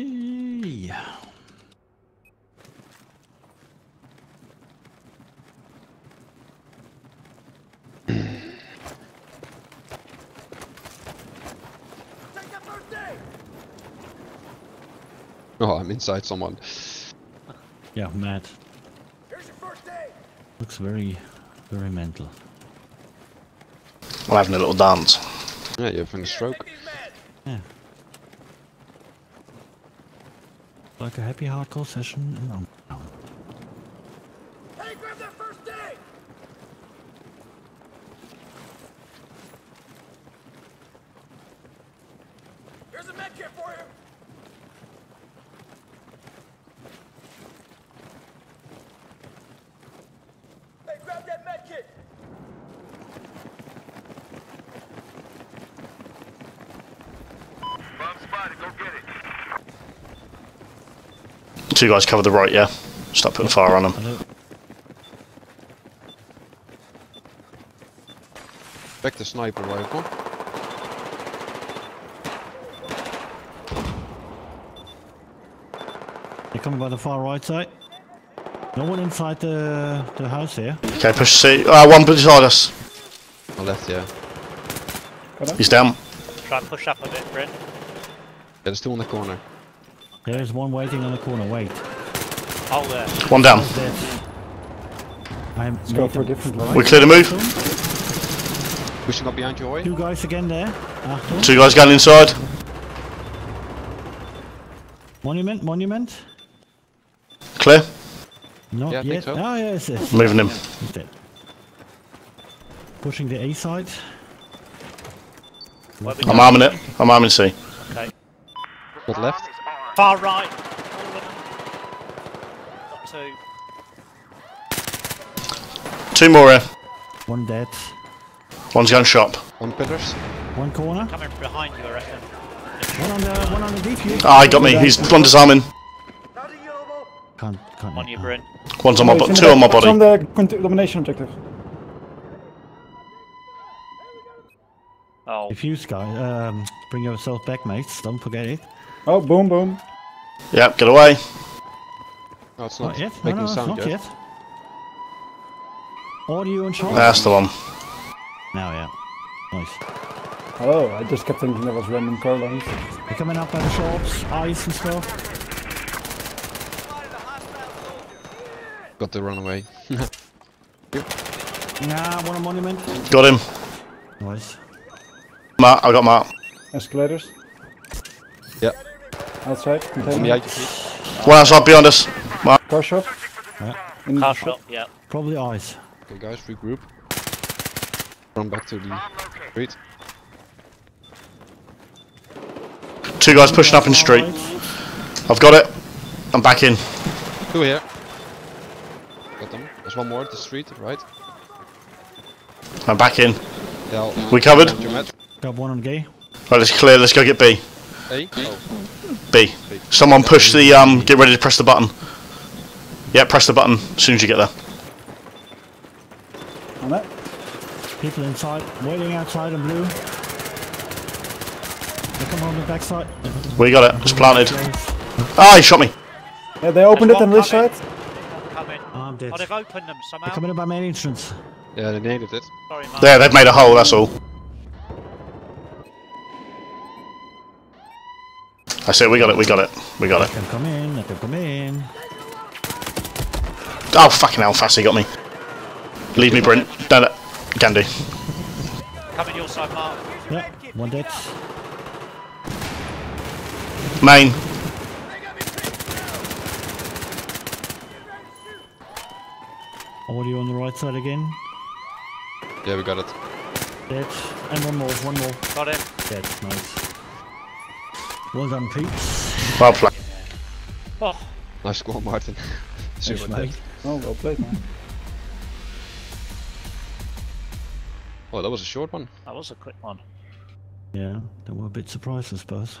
Yeah. Oh, I'm inside someone. Yeah, mad. Looks very, very mental. I'm having a little dance. Yeah, you're having a stroke. Yeah. Like a happy hardcore session in Umtown. Hey, grab that first aid! Here's a med kit for you! Hey, grab that med kit! Bomb spotted, go get it! Two guys cover the right, yeah? Stop putting fire on them. Hello. Back the sniper rifle. They're coming by the far right side. No one inside the the house here. Okay, push C. Uh, one beside us. On left, yeah. He's down. Try and push up a bit, Bryn. Yeah, they're still in the corner. There's one waiting on the corner. Wait. Oh, there. One down. I'm Let's go for a different line. We clear the move. We Pushing up behind you, Hoy. Two guys again there. Achtung. Two guys going inside. Monument, monument. Clear. Not Yeah, yet. so. Oh yes, yes. Moving him. He's dead. Pushing the A side. I'm arming it. I'm arming C. Okay. Got left. Far right. All of them. Got two. Two more here. One dead. One's going shop. One pillars. One corner. Coming behind you, I reckon. One on the one on the defuse. Ah, he got me. He's one disarming. Can't can't. On you, oh. Bryn. One's on my It's body. Two on my it's on the domination objective. Oh, Defuse guy. Um, bring yourself back, mates. Don't forget it. Oh, boom, boom. Yep, get away. No, it's not, Not yet. No, making no, it's sound not yet. yet. Audio and shot. That's the one. Now, yeah. Nice. Oh, I just kept thinking that was random car lines. They're coming up by the shops, ice and stuff. Got the runaway. Nah, one on monument. Got him. Nice. Mark. I got Mark. Escalators. yeah. Outside. On the Container. IGP. One outside behind us. Mark. Car shop. In car shop. shot, yeah. Probably eyes. Okay, guys, regroup. Run back to the street. Two guys pushing up in street. I've got it. I'm back in. Two here. Got them. There's one more at the street, right? I'm back in. Yeah. We covered? Got one on gay. Right, let's clear. Let's go get B. A. Oh. B. Someone push the um. Get ready to press the button. Yeah, press the button as soon as you get there. On that. People inside, waiting outside in blue. They come on the backside. We got it. It's planted. Ah, he shot me. Yeah, they opened There's it on one this coming. side. One coming. I'm dead. Oh, they've opened them They're coming in by main entrance. Yeah, they needed it. Sorry, Mark. There, they've made a hole. That's all. I said we got it. We got it. We got Let it. them come in, let them come in. Oh fucking hell! Fast he got me. Leave me, Brent. No, no. Can do. Coming your side, Mark. Yeah, one dead. Main. Audio on the right side again. Yeah, we got it. Dead. And one more, one more. Got it. Dead, nice. Well done, Pete. Well played. Oh, Nice score, Martin. Super mate. dead. Oh, well played, man. Oh, that was a short one. that was a quick one. Yeah, they were a bit surprised, I suppose.